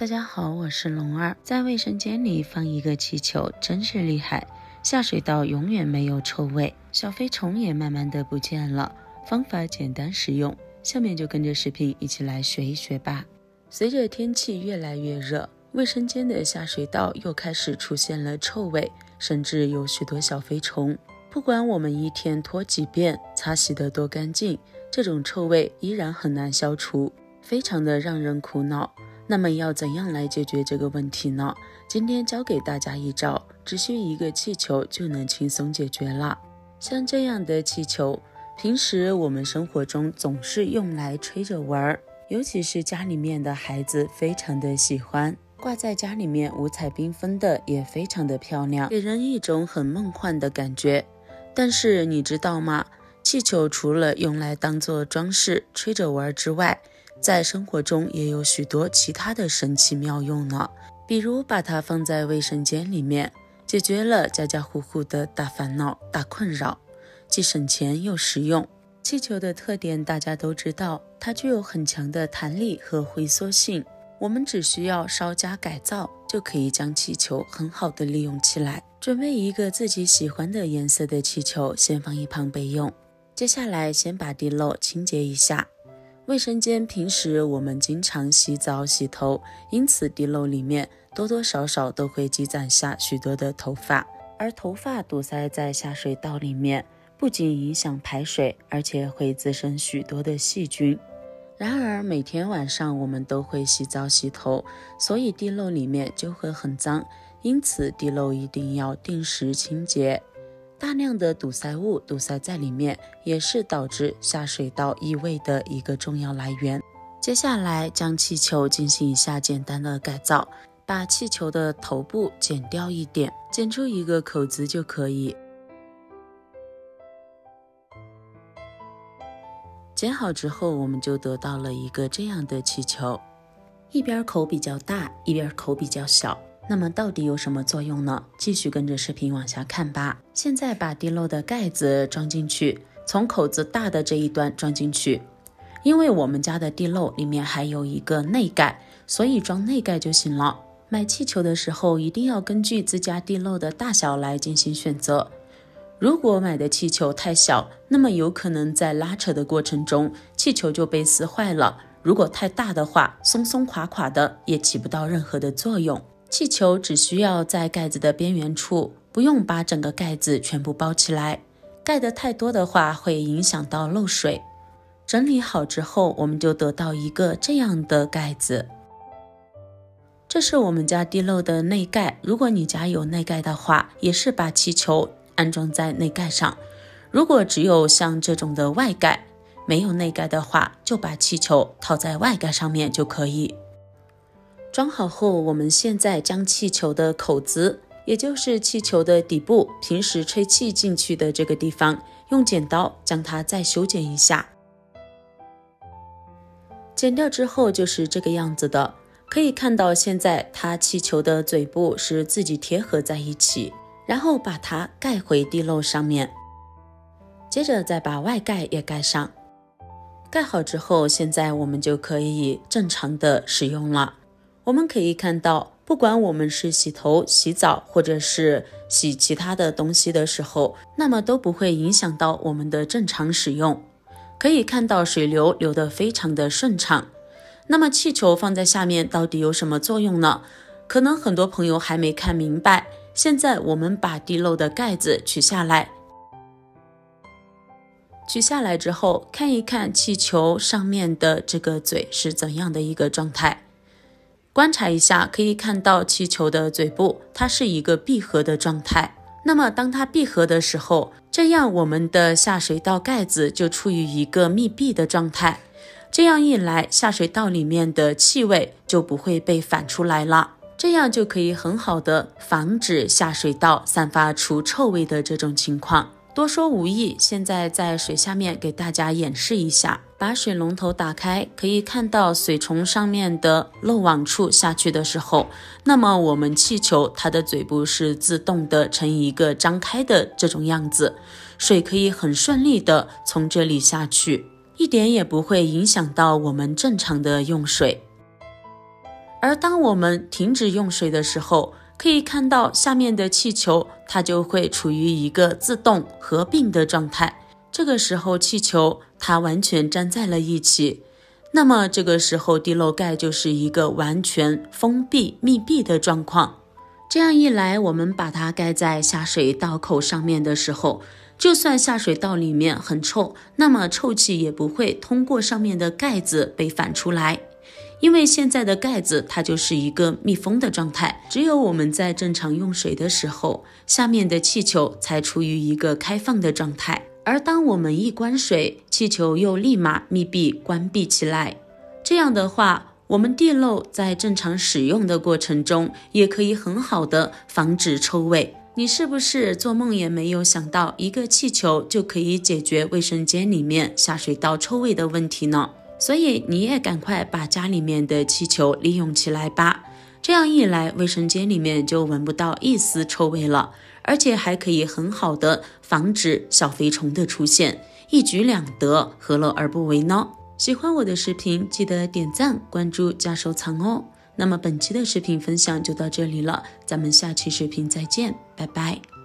大家好，我是龙儿。在卫生间里放一个气球，真是厉害，下水道永远没有臭味，小飞虫也慢慢的不见了。方法简单实用，下面就跟着视频一起来学一学吧。随着天气越来越热，卫生间的下水道又开始出现了臭味，甚至有许多小飞虫。不管我们一天拖几遍，擦洗的多干净，这种臭味依然很难消除，非常的让人苦恼。那么要怎样来解决这个问题呢？今天教给大家一招，只需一个气球就能轻松解决了。像这样的气球，平时我们生活中总是用来吹着玩儿，尤其是家里面的孩子非常的喜欢，挂在家里面五彩缤纷的，也非常的漂亮，给人一种很梦幻的感觉。但是你知道吗？气球除了用来当做装饰吹着玩之外，在生活中也有许多其他的神奇妙用呢。比如把它放在卫生间里面，解决了家家户户的大烦恼、大困扰，既省钱又实用。气球的特点大家都知道，它具有很强的弹力和回缩性，我们只需要稍加改造，就可以将气球很好的利用起来。准备一个自己喜欢的颜色的气球，先放一旁备用。接下来先把地漏清洁一下。卫生间平时我们经常洗澡洗头，因此地漏里面多多少少都会积攒下许多的头发，而头发堵塞在下水道里面，不仅影响排水，而且会滋生许多的细菌。然而每天晚上我们都会洗澡洗头，所以地漏里面就会很脏。因此，地漏一定要定时清洁。大量的堵塞物堵塞在里面，也是导致下水道异味的一个重要来源。接下来，将气球进行一下简单的改造，把气球的头部剪掉一点，剪出一个口子就可以。剪好之后，我们就得到了一个这样的气球，一边口比较大，一边口比较小。那么到底有什么作用呢？继续跟着视频往下看吧。现在把地漏的盖子装进去，从口子大的这一端装进去。因为我们家的地漏里面还有一个内盖，所以装内盖就行了。买气球的时候一定要根据自家地漏的大小来进行选择。如果买的气球太小，那么有可能在拉扯的过程中气球就被撕坏了；如果太大的话，松松垮垮的也起不到任何的作用。气球只需要在盖子的边缘处，不用把整个盖子全部包起来。盖得太多的话，会影响到漏水。整理好之后，我们就得到一个这样的盖子。这是我们家地漏的内盖。如果你家有内盖的话，也是把气球安装在内盖上。如果只有像这种的外盖，没有内盖的话，就把气球套在外盖上面就可以。装好后，我们现在将气球的口子，也就是气球的底部，平时吹气进去的这个地方，用剪刀将它再修剪一下。剪掉之后就是这个样子的，可以看到现在它气球的嘴部是自己贴合在一起，然后把它盖回地漏上面，接着再把外盖也盖上。盖好之后，现在我们就可以正常的使用了。我们可以看到，不管我们是洗头、洗澡，或者是洗其他的东西的时候，那么都不会影响到我们的正常使用。可以看到水流流得非常的顺畅。那么气球放在下面到底有什么作用呢？可能很多朋友还没看明白。现在我们把地漏的盖子取下来，取下来之后，看一看气球上面的这个嘴是怎样的一个状态。观察一下，可以看到气球的嘴部，它是一个闭合的状态。那么，当它闭合的时候，这样我们的下水道盖子就处于一个密闭的状态。这样一来，下水道里面的气味就不会被反出来了。这样就可以很好的防止下水道散发出臭味的这种情况。多说无益，现在在水下面给大家演示一下。把水龙头打开，可以看到水从上面的漏网处下去的时候，那么我们气球它的嘴部是自动的呈一个张开的这种样子，水可以很顺利的从这里下去，一点也不会影响到我们正常的用水。而当我们停止用水的时候，可以看到下面的气球，它就会处于一个自动合并的状态。这个时候，气球它完全粘在了一起。那么这个时候，地漏盖就是一个完全封闭、密闭的状况。这样一来，我们把它盖在下水道口上面的时候，就算下水道里面很臭，那么臭气也不会通过上面的盖子被反出来，因为现在的盖子它就是一个密封的状态。只有我们在正常用水的时候，下面的气球才处于一个开放的状态。而当我们一关水，气球又立马密闭关闭起来。这样的话，我们地漏在正常使用的过程中，也可以很好的防止臭味。你是不是做梦也没有想到，一个气球就可以解决卫生间里面下水道臭味的问题呢？所以你也赶快把家里面的气球利用起来吧。这样一来，卫生间里面就闻不到一丝臭味了。而且还可以很好的防止小飞虫的出现，一举两得，何乐而不为呢？喜欢我的视频，记得点赞、关注加收藏哦。那么本期的视频分享就到这里了，咱们下期视频再见，拜拜。